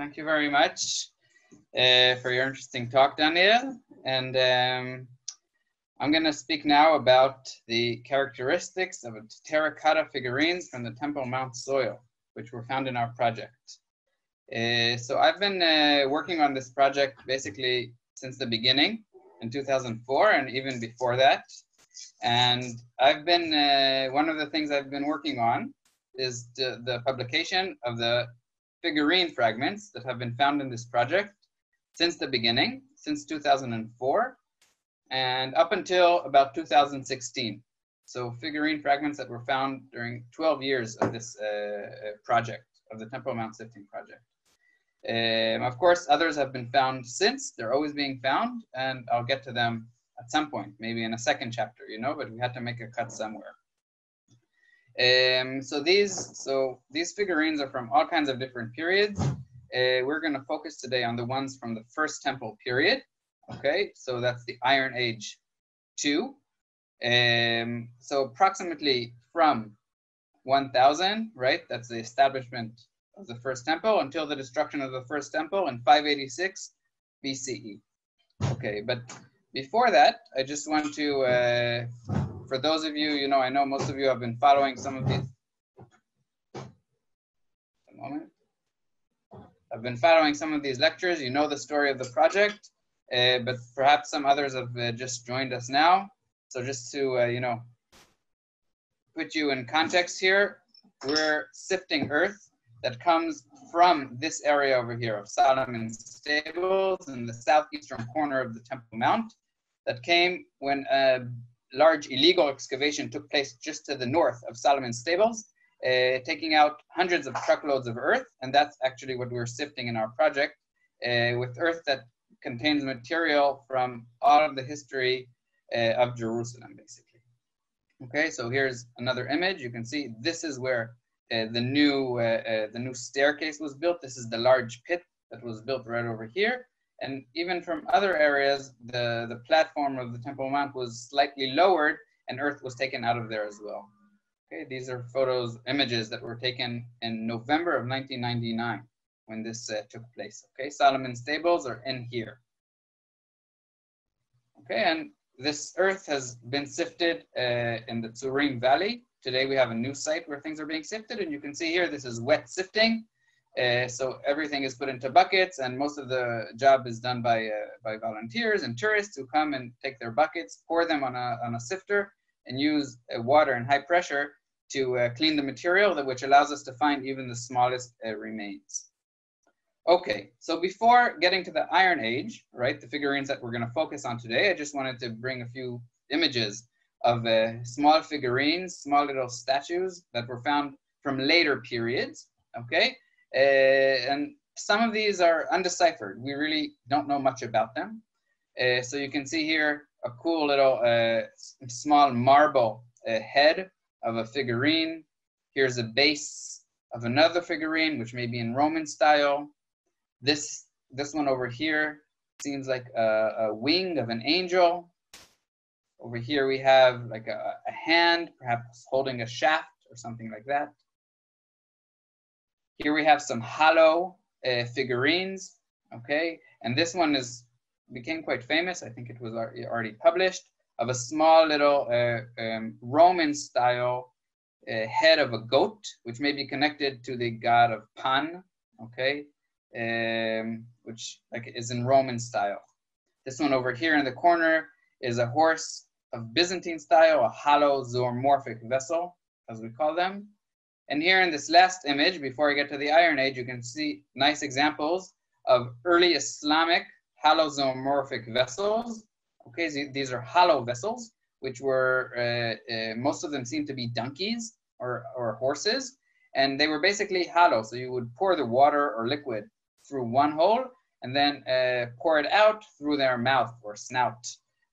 Thank you very much uh, for your interesting talk, Daniel. And um, I'm going to speak now about the characteristics of terracotta figurines from the Temple Mount soil, which were found in our project. Uh, so I've been uh, working on this project basically since the beginning in 2004 and even before that. And I've been, uh, one of the things I've been working on is the, the publication of the figurine fragments that have been found in this project since the beginning, since 2004, and up until about 2016. So figurine fragments that were found during 12 years of this uh, uh, project, of the Temple Mount Sifting project. Um, of course, others have been found since. They're always being found, and I'll get to them at some point, maybe in a second chapter, you know, but we had to make a cut somewhere. Um, so these, so these figurines are from all kinds of different periods. Uh, we're going to focus today on the ones from the First Temple period. Okay, so that's the Iron Age 2. Um, so approximately from 1000, right? That's the establishment of the First Temple until the destruction of the First Temple in 586 BCE. Okay, but before that, I just want to uh, for those of you, you know, I know most of you have been following some of these. A moment. I've been following some of these lectures. You know the story of the project, uh, but perhaps some others have uh, just joined us now. So just to, uh, you know, put you in context here, we're sifting earth that comes from this area over here of Solomon's Stables in the southeastern corner of the Temple Mount that came when large illegal excavation took place just to the north of Solomon's Stables, uh, taking out hundreds of truckloads of earth. And that's actually what we're sifting in our project uh, with earth that contains material from all of the history uh, of Jerusalem, basically. Okay, so here's another image. You can see this is where uh, the new uh, uh, the new staircase was built. This is the large pit that was built right over here. And even from other areas, the, the platform of the Temple Mount was slightly lowered and earth was taken out of there as well. Okay, these are photos, images that were taken in November of 1999 when this uh, took place. Okay, Solomon's Stables are in here. Okay, and this earth has been sifted uh, in the Tzurim Valley. Today we have a new site where things are being sifted and you can see here, this is wet sifting. Uh, so everything is put into buckets, and most of the job is done by uh, by volunteers and tourists who come and take their buckets, pour them on a on a sifter, and use uh, water and high pressure to clean the material, that which allows us to find even the smallest remains. Okay, so before getting to the Iron Age, right, the figurines that we're going to focus on today, I just wanted to bring a few images of small figurines, small little statues that were found from later periods. Okay, and some of these are undeciphered. We really don't know much about them. Uh, so you can see here a cool little uh, small marble head of a figurine. Here's a base of another figurine, which may be in Roman style. This, this one over here seems like a, a wing of an angel. Over here we have like a, a hand, perhaps holding a shaft or something like that. Here we have some hollow uh, figurines, okay? And this one is became quite famous. I think it was already published of a small little uh, um, Roman style uh, head of a goat, which may be connected to the god of Pan, okay? Um, which like is in Roman style. This one over here in the corner is a horse of Byzantine style, a hollow zoomorphic vessel, as we call them. And here in this last image, before I get to the Iron Age, you can see nice examples of early Islamic holozoomorphic vessels. Okay, these are hollow vessels, which were, uh, uh, most of them seem to be donkeys or, or horses, and they were basically hollow. So you would pour the water or liquid through one hole and then uh, pour it out through their mouth or snout.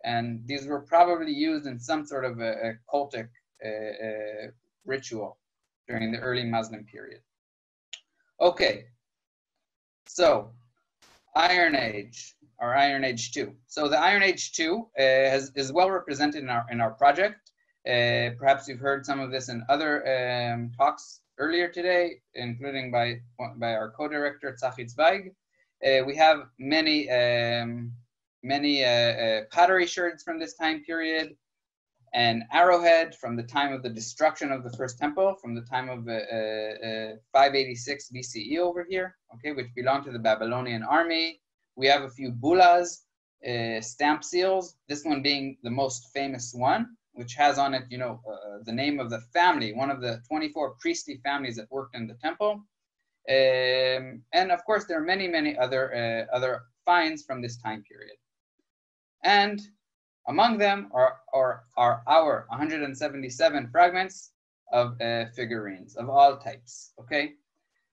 And these were probably used in some sort of a, a cultic uh, uh, ritual during the early Muslim period. Okay, so Iron Age or Iron Age 2. So the Iron Age 2 uh, has, is well represented in our, in our project. Uh, perhaps you've heard some of this in other um, talks earlier today, including by, by our co-director, Tzachi Zweig. Uh, we have many, um, many uh, uh, pottery sherds from this time period, an arrowhead from the time of the destruction of the first temple, from the time of uh, uh, 586 BCE over here, okay, which belonged to the Babylonian army. We have a few bulas, uh, stamp seals, this one being the most famous one, which has on it, you know, uh, the name of the family, one of the 24 priestly families that worked in the temple. Um, and of course, there are many, many other, uh, other finds from this time period. And among them are, are, are our 177 fragments of uh, figurines of all types, okay?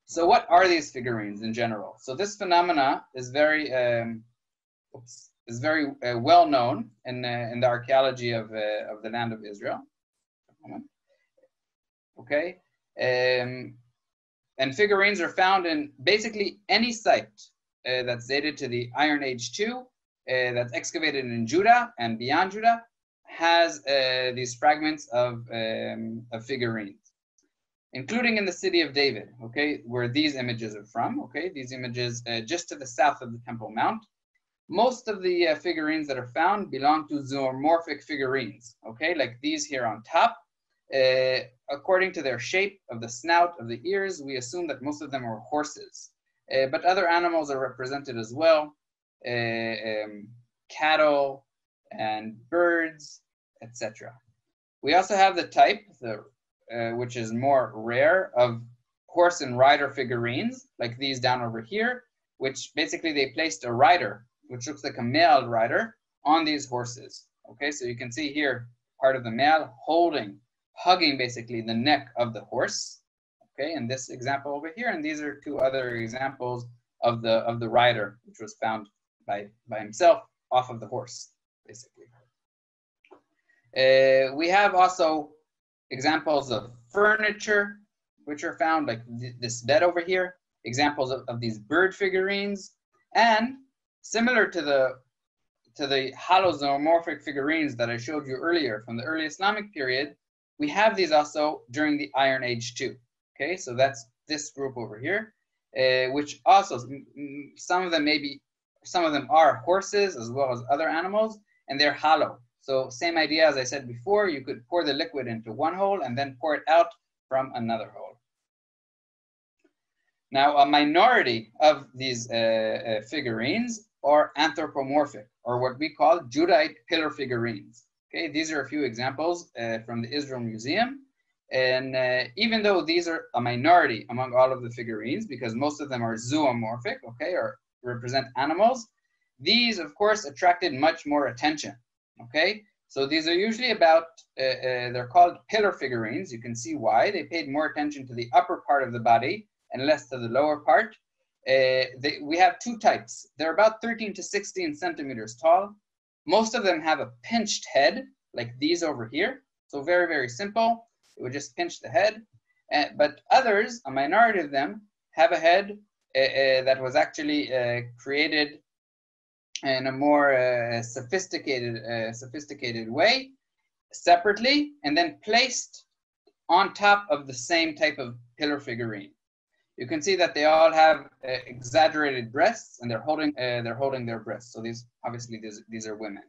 So what are these figurines in general? So this phenomena is very, um, oops, is very uh, well known in, uh, in the archaeology of, uh, of the land of Israel. Okay, um, and figurines are found in basically any site uh, that's dated to the Iron Age 2, uh, that's excavated in Judah and beyond Judah, has uh, these fragments of, um, of figurines, including in the city of David, okay, where these images are from, okay, these images just to the south of the Temple Mount, most of the uh, figurines that are found belong to zoomorphic figurines, okay, like these here on top. Uh, according to their shape of the snout, of the ears, we assume that most of them are horses. Uh, but other animals are represented as well, uh, um, cattle and birds, etc. We also have the type, the, uh, which is more rare, of horse and rider figurines, like these down over here, which basically they placed a rider which looks like a male rider, on these horses. Okay, so you can see here part of the male holding, hugging basically the neck of the horse. Okay, in this example over here, and these are two other examples of the of the rider, which was found by by himself off of the horse, basically. Uh, we have also examples of furniture, which are found like th this bed over here, examples of, of these bird figurines, and Similar to the to the holozoomorphic figurines that I showed you earlier from the early Islamic period, we have these also during the Iron Age too. Okay, so that's this group over here, uh, which also some of them maybe some of them are horses as well as other animals, and they're hollow. So same idea as I said before, you could pour the liquid into one hole and then pour it out from another hole. Now, a minority of these uh, uh, figurines are anthropomorphic, or what we call Judahite pillar figurines. Okay, these are a few examples uh, from the Israel Museum. And uh, even though these are a minority among all of the figurines, because most of them are zoomorphic, okay, or represent animals, these, of course, attracted much more attention, okay? So these are usually about, uh, uh they're called pillar figurines. You can see why. They paid more attention to the upper part of the body and less to the lower part. Uh, they, we have two types. They're about 13 to 16 centimeters tall. Most of them have a pinched head, like these over here. So very, very simple. It would just pinch the head. Uh, but others, a minority of them, have a head that was actually uh, created in a more uh, sophisticated, sophisticated way, separately, and then placed on top of the same type of pillar figurine. You can see that they all have uh, exaggerated breasts and they're holding uh, they're holding their breasts. So these obviously these, these are women.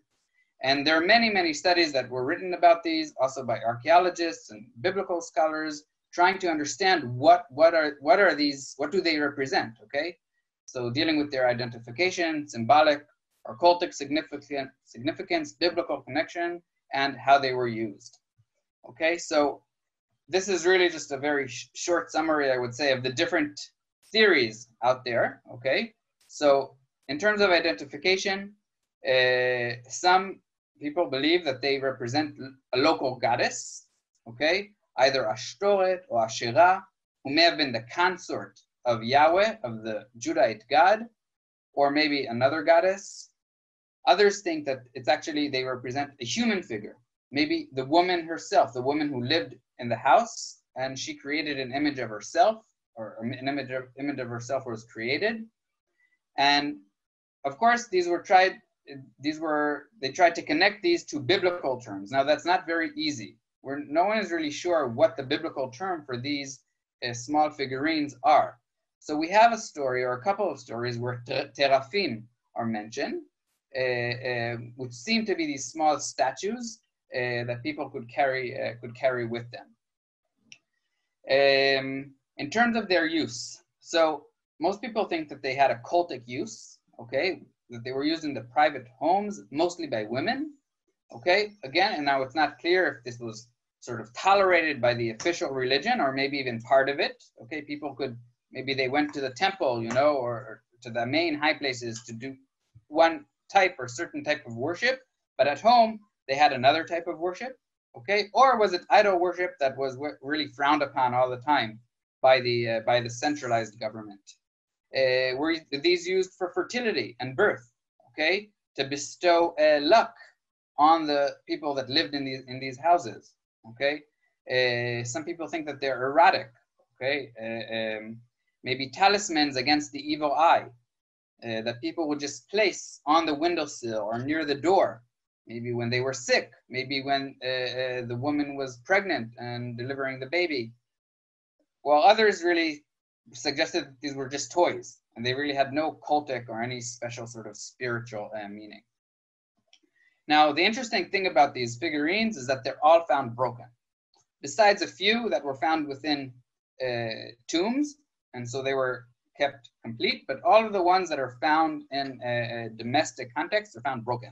And there are many many studies that were written about these also by archaeologists and biblical scholars trying to understand what what are what are these what do they represent okay so dealing with their identification symbolic or cultic significant significance biblical connection and how they were used okay so this is really just a very sh short summary, I would say, of the different theories out there, okay? So in terms of identification, uh, some people believe that they represent a local goddess, okay? Either Ashtoret or Asherah, who may have been the consort of Yahweh, of the Judahite god, or maybe another goddess. Others think that it's actually, they represent a human figure, maybe the woman herself, the woman who lived in the house, and she created an image of herself, or an image of, image of herself was created. And of course, these were tried, these were, they tried to connect these to biblical terms. Now, that's not very easy. Where no one is really sure what the biblical term for these uh, small figurines are. So we have a story or a couple of stories where teraphim are mentioned, uh, uh, which seem to be these small statues that people could carry could carry with them. Um, in terms of their use, so most people think that they had a cultic use, okay, that they were used in the private homes, mostly by women, okay. Again, and now it's not clear if this was sort of tolerated by the official religion or maybe even part of it, okay. People could maybe they went to the temple, you know, or, to the main high places to do one type or certain type of worship, but at home they had another type of worship, okay? Or was it idol worship that was really frowned upon all the time by the uh, by the centralized government? Uh, were these used for fertility and birth, okay? To bestow uh, luck on the people that lived in these in these houses, okay? Uh, some people think that they're erotic, okay? Uh, um, maybe talismans against the evil eye, uh, that people would just place on the windowsill or near the door. Maybe when they were sick, maybe when uh, uh, the woman was pregnant and delivering the baby. While others really suggested that these were just toys and they really had no cultic or any special sort of spiritual uh, meaning. Now, the interesting thing about these figurines is that they're all found broken. Besides a few that were found within uh, tombs, and so they were kept complete, but all of the ones that are found in a, a domestic context are found broken.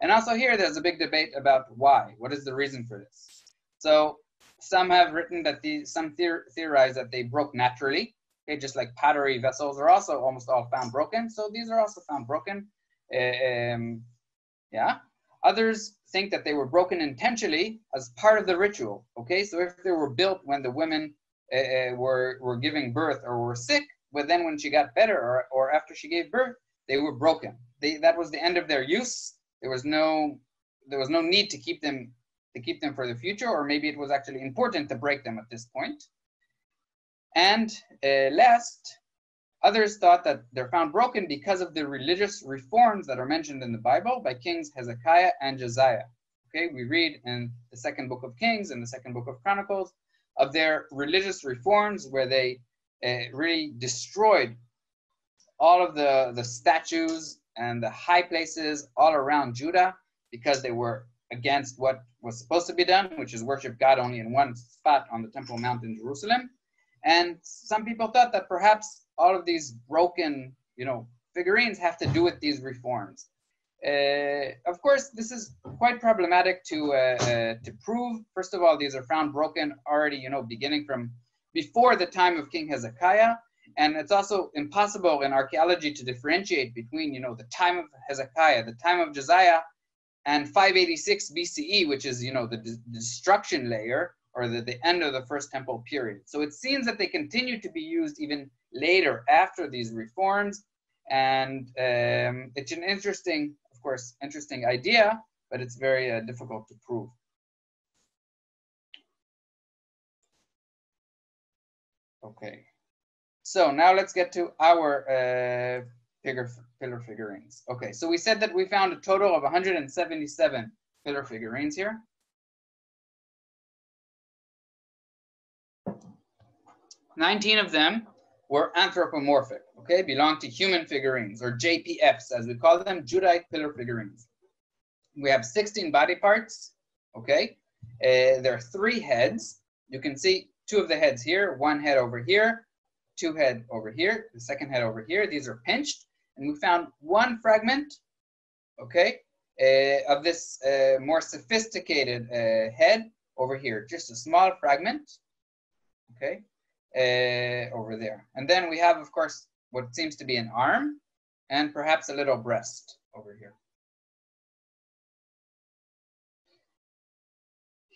And also here, there's a big debate about why. What is the reason for this? So some have written that these, some theor theorize that they broke naturally. Okay, just like pottery vessels are also almost all found broken. So these are also found broken. Uh, um, yeah. Others think that they were broken intentionally as part of the ritual. Okay, so if they were built when the women uh, were, were giving birth or were sick, but then when she got better or, or after she gave birth, they were broken. They, that was the end of their use. There was no there was no need to keep them to keep them for the future, or maybe it was actually important to break them at this point. And uh, last, others thought that they're found broken because of the religious reforms that are mentioned in the Bible by kings Hezekiah and Josiah. Okay, we read in the second book of Kings and the second book of Chronicles of their religious reforms where they it really destroyed all of the, the statues and the high places all around Judah because they were against what was supposed to be done, which is worship God only in one spot on the Temple Mount in Jerusalem. And some people thought that perhaps all of these broken, you know, figurines have to do with these reforms. Uh, of course, this is quite problematic to uh, uh, to prove. First of all, these are found broken already, you know, beginning from before the time of King Hezekiah. And it's also impossible in archaeology to differentiate between, you know, the time of Hezekiah, the time of Josiah, and 586 BCE, which is, you know, the destruction layer or the, the end of the first temple period. So it seems that they continue to be used even later after these reforms. And um, it's an interesting, of course, interesting idea, but it's very uh, difficult to prove. Okay. So now let's get to our uh, figure, pillar figurines. Okay, so we said that we found a total of 177 pillar figurines here. Nineteen of them were anthropomorphic, okay, belong to human figurines, or JPFs, as we call them, Judite pillar figurines. We have 16 body parts, okay? Uh, there are three heads. You can see two of the heads here, one head over here, two head over here, the second head over here. These are pinched, and we found one fragment, okay, uh, of this uh, more sophisticated uh, head over here, just a small fragment, okay, uh, over there. And then we have, of course, what seems to be an arm and perhaps a little breast over here.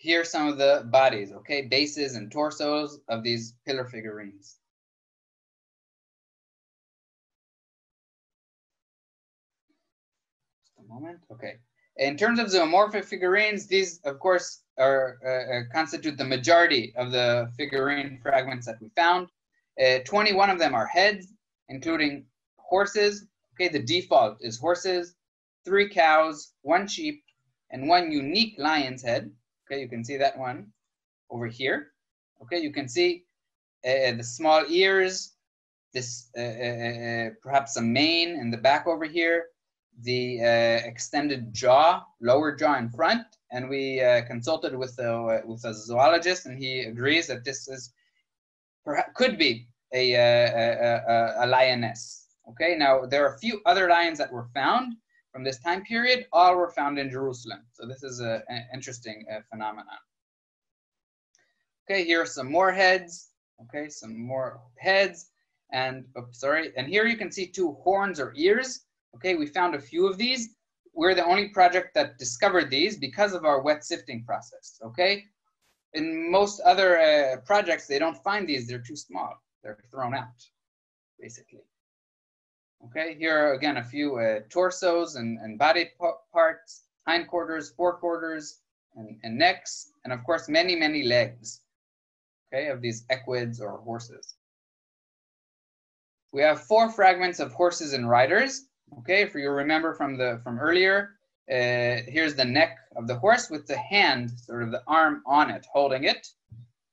here are some of the bodies, okay, bases and torsos of these pillar figurines. Just a moment, okay. In terms of zoomorphic figurines, these, of course, are uh, uh constitute the majority of the figurine fragments that we found. Uh, 21 of them are heads, including horses. Okay, the default is horses, three cows, one sheep, and one unique lion's head. Okay, you can see that one over here. Okay, you can see uh, the small ears, this uh, uh, perhaps a mane in the back over here, the extended jaw, lower jaw in front, and we consulted with a, with a zoologist, and he agrees that this is could be a, a, a, a lioness. Okay, now there are a few other lions that were found from this time period. All were found in Jerusalem. So this is an interesting uh, phenomenon. Okay, here are some more heads. Okay, some more heads. And, oh, sorry, and here you can see two horns or ears. Okay, we found a few of these. We're the only project that discovered these because of our wet sifting process. Okay, in most other uh, projects, they don't find these. They're too small. They're thrown out, basically. Okay, here are again a few uh, torsos and, and body parts, hindquarters, forequarters, and, and necks, and of course many, many legs, okay, of these equids or horses. We have four fragments of horses and riders, okay, if you remember from the from earlier, uh, here's the neck of the horse with the hand, sort of the arm on it, holding it,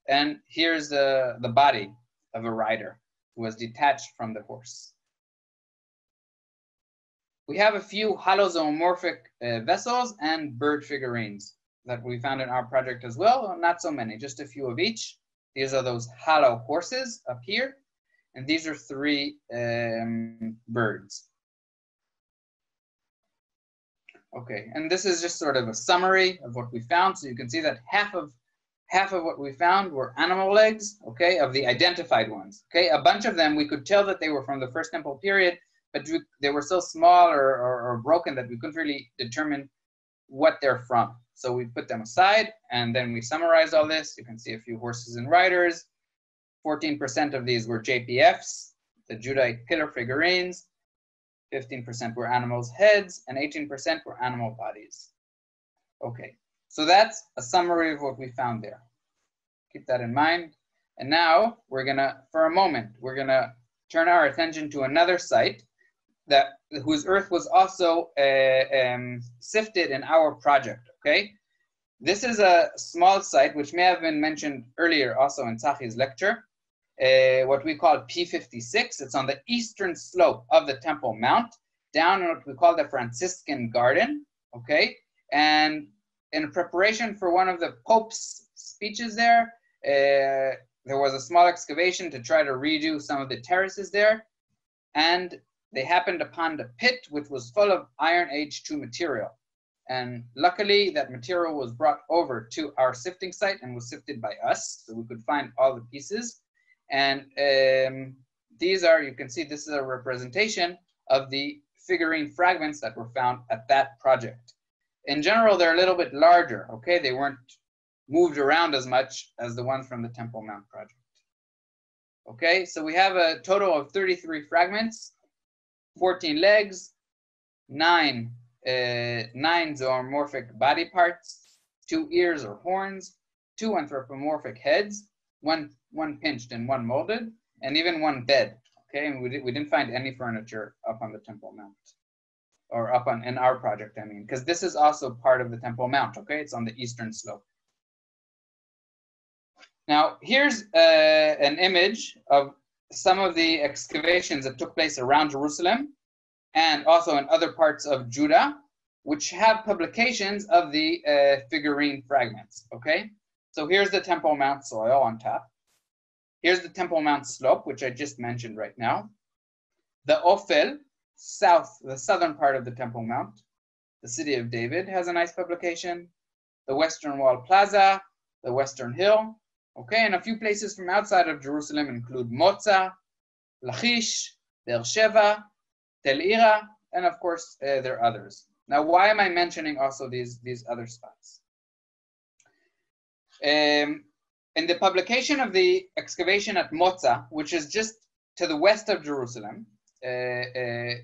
and here's the, the body of a rider who was detached from the horse. We have a few holozoomorphic uh, vessels and bird figurines that we found in our project as well. Not so many, just a few of each. These are those hollow horses up here. And these are three um, birds. Okay, and this is just sort of a summary of what we found. So you can see that half of half of what we found were animal legs, okay, of the identified ones. Okay, a bunch of them, we could tell that they were from the first temple period but we, they were so small or, or, or, broken that we couldn't really determine what they're from. So we put them aside and then we summarize all this. You can see a few horses and riders. 14% of these were JPFs, the Judite pillar figurines. 15% were animals' heads and 18% were animal bodies. Okay, so that's a summary of what we found there. Keep that in mind. And now we're gonna, for a moment, we're gonna turn our attention to another site that whose earth was also uh, um, sifted in our project. Okay, this is a small site which may have been mentioned earlier also in Tzachi's lecture. Uh, what we call P56. It's on the eastern slope of the Temple Mount, down in what we call the Franciscan Garden. Okay, and in preparation for one of the Pope's speeches there, uh, there was a small excavation to try to redo some of the terraces there. And they happened upon the pit, which was full of Iron Age 2 material. And luckily, that material was brought over to our sifting site and was sifted by us, so we could find all the pieces. And um, these are, you can see, this is a representation of the figurine fragments that were found at that project. In general, they're a little bit larger, okay? They weren't moved around as much as the ones from the Temple Mount project. Okay, so we have a total of 33 fragments 14 legs, nine, uh, nine zoomorphic body parts, two ears or horns, two anthropomorphic heads, one, one pinched and one molded, and even one bed. Okay, and we, we didn't find any furniture up on the Temple Mount or up on in our project, I mean, because this is also part of the Temple Mount, okay? It's on the eastern slope. Now, here's uh, an image of some of the excavations that took place around Jerusalem and also in other parts of Judah, which have publications of the uh, figurine fragments, okay? So here's the Temple Mount soil on top. Here's the Temple Mount slope, which I just mentioned right now. The Ophel, south, the southern part of the Temple Mount. The City of David has a nice publication. The Western Wall Plaza, the Western Hill, Okay, and a few places from outside of Jerusalem include Moza, Lachish, Beersheba, Tel Ira, and of course, uh, there are others. Now, why am I mentioning also these, these other spots? Um, in the publication of the excavation at Moza, which is just to the west of Jerusalem, uh, uh,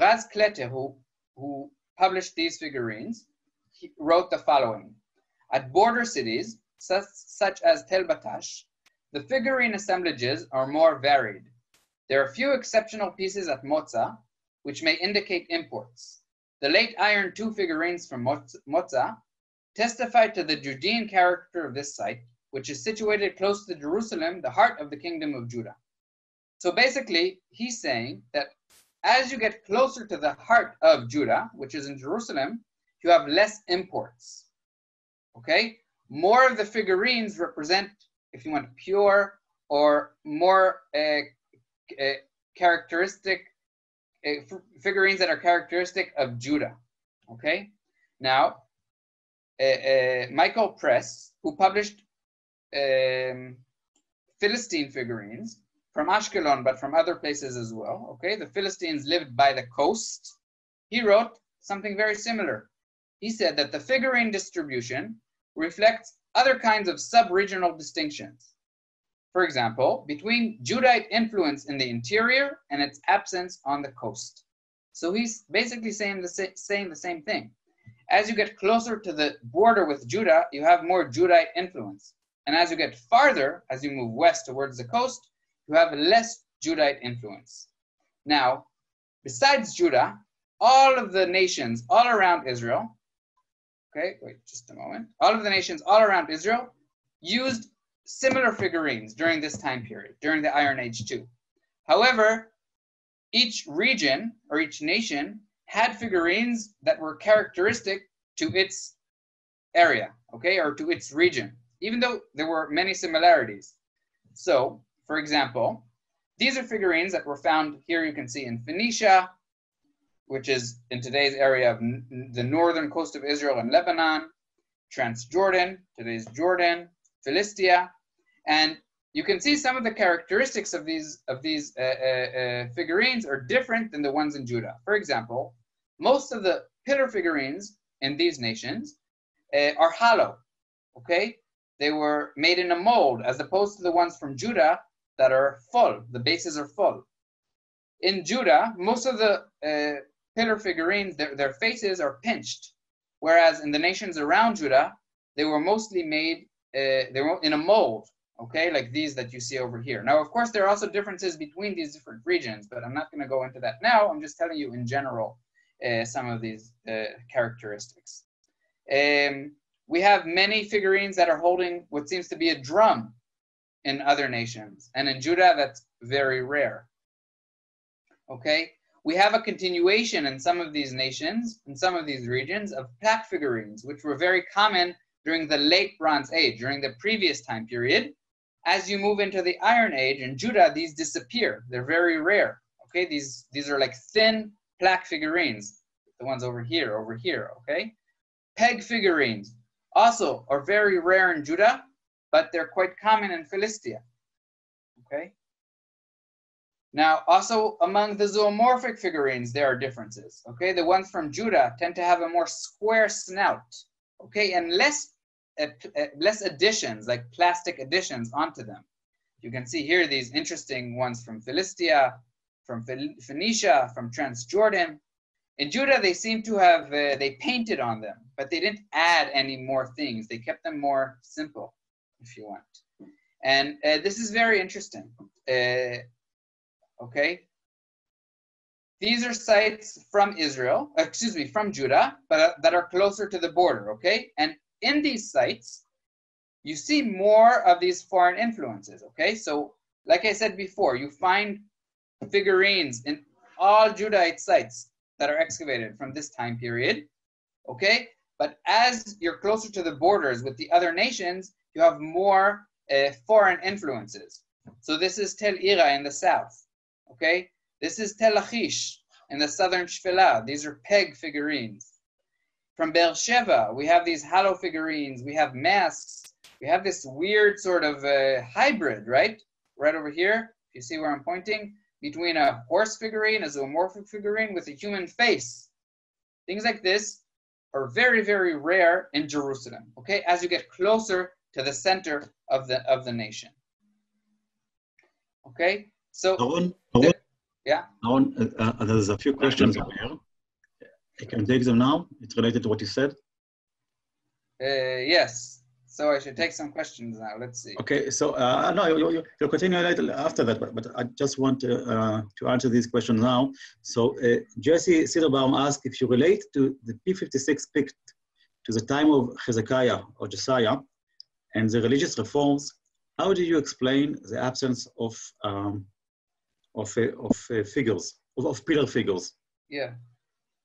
Raz Kletter, who, who published these figurines, wrote the following. At border cities, such, such as Tel Batash, the figurine assemblages are more varied. There are few exceptional pieces at Moza, which may indicate imports. The late Iron II figurines from Moza testify to the Judean character of this site, which is situated close to Jerusalem, the heart of the kingdom of Judah. So basically, he's saying that as you get closer to the heart of Judah, which is in Jerusalem, you have less imports. Okay? More of the figurines represent, if you want, pure or more uh, uh, characteristic uh, figurines that are characteristic of Judah. Okay? Now, uh, uh, Michael Press, who published um, Philistine figurines, from Ashkelon, but from other places as well. Okay, the Philistines lived by the coast. He wrote something very similar. He said that the figurine distribution reflects other kinds of sub-regional distinctions. For example, between Judite influence in the interior and its absence on the coast. So he's basically saying the, saying the same thing. As you get closer to the border with Judah, you have more Judite influence. And as you get farther, as you move west towards the coast, you have less Judite influence. Now, besides Judah, all of the nations all around Israel, okay, wait just a moment, all of the nations all around Israel used similar figurines during this time period, during the Iron Age too. However, each region or each nation had figurines that were characteristic to its area, okay, or to its region, even though there were many similarities. So for example, these are figurines that were found here you can see in Phoenicia, which is in today's area of the northern coast of Israel and Lebanon, Transjordan, today's Jordan, Philistia, and you can see some of the characteristics of these of these uh, uh, uh, figurines are different than the ones in Judah. For example, most of the pillar figurines in these nations uh, are hollow. Okay, they were made in a mold as opposed to the ones from Judah that are full. The bases are full. In Judah, most of the uh, pillar figurines, their, their faces are pinched, whereas in the nations around Judah, they were mostly made, uh, they were in a mold, okay, like these that you see over here. Now, of course, there are also differences between these different regions, but I'm not going to go into that now. I'm just telling you in general some of these uh, characteristics. Um, we have many figurines that are holding what seems to be a drum in other nations. And in Judah, that's very rare. Okay? We have a continuation in some of these nations, in some of these regions, of plaque figurines, which were very common during the late Bronze Age, during the previous time period. As you move into the Iron Age, in Judah, these disappear. They're very rare. Okay, these, these are like thin plaque figurines, the ones over here, over here, okay? Peg figurines also are very rare in Judah, but they're quite common in Philistia. Okay. Now, also among the zoomorphic figurines, there are differences. Okay, the ones from Judah tend to have a more square snout. Okay, and less uh, less additions, like plastic additions onto them. You can see here these interesting ones from Philistia, from Phoenicia, from Transjordan. In Judah, they seem to have, uh, they painted on them, but they didn't add any more things. They kept them more simple if you want. And uh, this is very interesting. Uh, okay. These are sites from Israel, excuse me, from Judah, but uh, that are closer to the border, okay? And in these sites, you see more of these foreign influences, okay? So, like I said before, you find figurines in all Judahite sites that are excavated from this time period, okay? But as you're closer to the borders with the other nations, you have more uh, foreign influences. So this is Tel Ira in the south, okay? This is Tel Lachish in the southern Shfela. These are peg figurines. From Beersheba, we have these hollow figurines, we have masks, we have this weird sort of uh, hybrid, right? Right over here, if you see where I'm pointing, between a horse figurine, a zoomorphic figurine with a human face. Things like this are very, very rare in Jerusalem, okay? As you get closer to the center of the of the nation. Okay, so Aaron, Aaron, yeah. Aaron, uh, uh, there's a few questions over here. I can take them now. It's related to what you said. Uh, yes. So I should take some questions now. Let's see. Okay. So uh, no, you, you, will continue later after that, but, but I just want to, uh, to answer these questions now. So uh, Jesse Siderbaum asked if you relate to the P56 picked to the time of Hezekiah or Josiah, and the religious reforms, how do you explain the absence of um, of uh, of uh, figures of, of pillar figures? Yeah.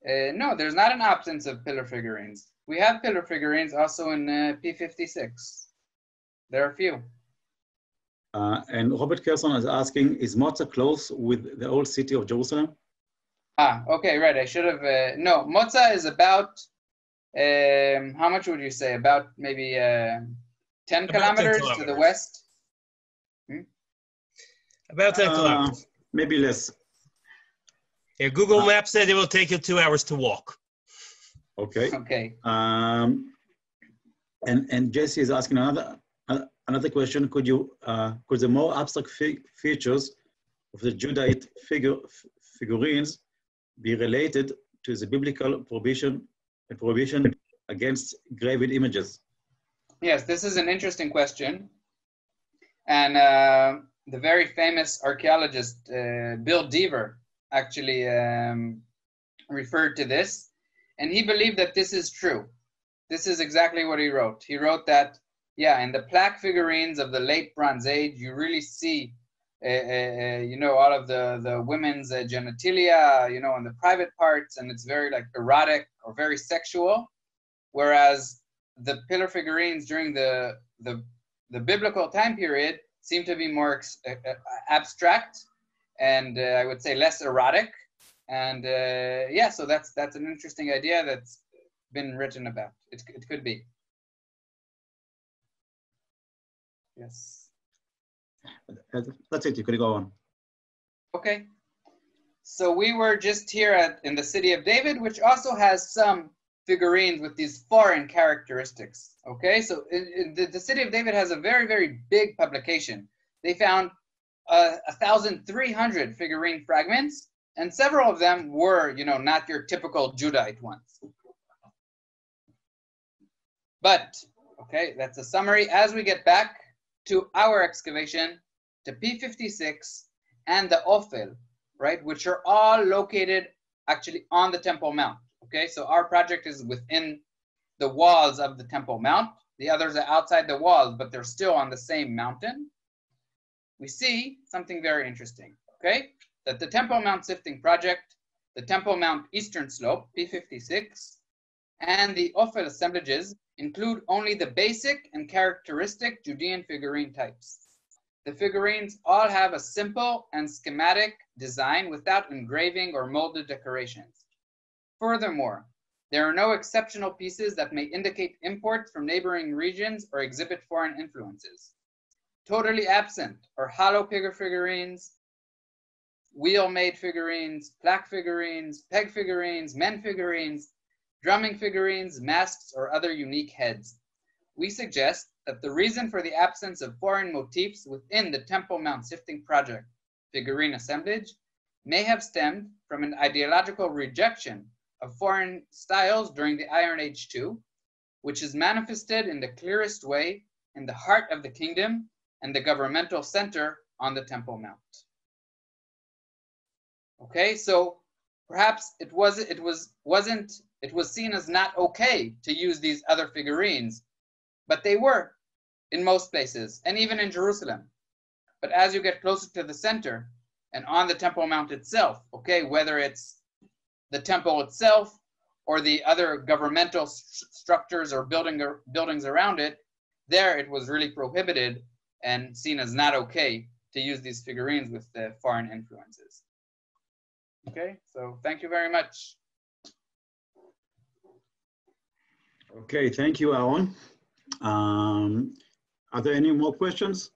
Uh, no, there's not an absence of pillar figurines. We have pillar figurines also in uh, P56. There are a few. Uh, and Robert Kerson is asking, is Moza close with the old city of Jerusalem? Ah, okay, right. I should have. Uh, no, Moza is about. Um, how much would you say? About maybe uh, 10, About 10 kilometers, to the kilometers. west. About 10 Uh, kilometers. maybe less. Yeah, Google Maps said it will take you two hours to walk. Okay. Okay. Um, and and Jesse is asking another uh, another question. Could you uh, could the more abstract features of the Judite figure f- figurines be related to the biblical prohibition prohibition against graven images? Yes, this is an interesting question. And uh, the very famous archaeologist uh, Bill Dever actually um, referred to this. And he believed that this is true. This is exactly what he wrote. He wrote that, yeah, in the plaque figurines of the late Bronze Age, you really see, uh, uh, uh, you know, all of the, the women's uh, genitalia, you know, and the private parts, and it's very like erotic or very sexual. Whereas the pillar figurines during the the, the biblical time period seem to be more uh, uh, abstract and I would say less erotic. And uh, yeah, so that's that's an interesting idea that's been written about. It, it could be. Yes. Uh, That's it. You could go on. Okay. So we were just here at in the city of David, which also has some figurines with these foreign characteristics. Okay, so in, in the, the city of David has a very very big publication. They found uh, a thousand three hundred figurine fragments, and several of them were, you know, not your typical Judite ones. But okay, that's a summary. As we get back to our excavation, to P56 and the Ophel, right, which are all located actually on the Temple Mount. Okay, so our project is within the walls of the Temple Mount. The others are outside the walls, but they're still on the same mountain. We see something very interesting, okay? That the Temple Mount Sifting Project, the Temple Mount Eastern Slope, P56, and the Ophel assemblages include only the basic and characteristic Judean figurine types. The figurines all have a simple and schematic design without engraving or molded decorations. Furthermore, there are no exceptional pieces that may indicate imports from neighboring regions or exhibit foreign influences. Totally absent are hollow figure figurines, wheel-made figurines, plaque figurines, peg figurines, men figurines, drumming figurines, masks, or other unique heads. We suggest that the reason for the absence of foreign motifs within the Temple Mount Sifting Project figurine assemblage may have stemmed from an ideological rejection of foreign styles during the Iron Age too, which is manifested in the clearest way in the heart of the kingdom and the governmental center on the Temple Mount. Okay, so perhaps it was it was wasn't it was seen as not okay to use these other figurines, but they were in most places and even in Jerusalem. But as you get closer to the center and on the Temple Mount itself, okay, whether it's the temple itself or the other governmental st- structures or building or buildings around it, there it was really prohibited and seen as not okay to use these figurines with the foreign influences. Okay, so thank you very much. Okay, thank you, Aaron. Um, are there any more questions?